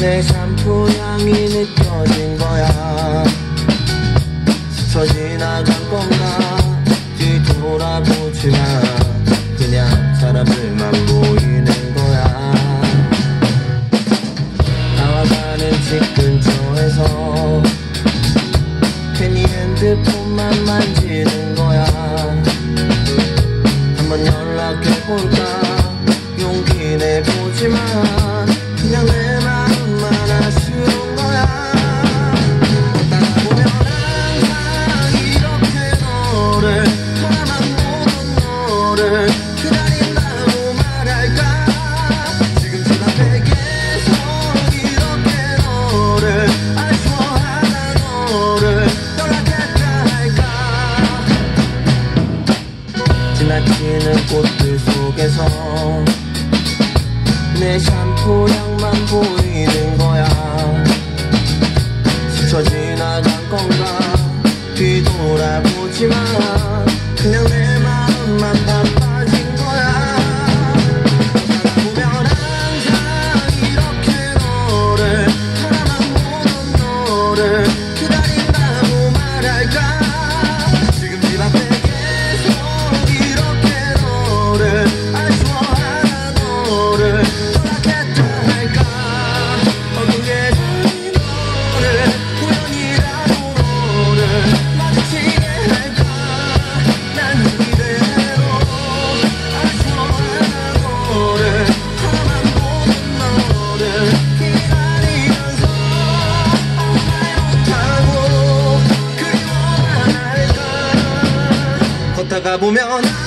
내 샴푸 향이 느껴진 거야. 스쳐 지나간 건가? 뒤돌아보지 마. 그냥 사람들만 보이는 거야. 나와가는 집 근처에서 괜히 핸드폰만 만지는 거야. 한번 연락해볼까? 용기 내보지만 지나치는 꽃들 속에서 내 샴푸 향만 보이는 거야. 스쳐 지나간 건가 걷다가 보면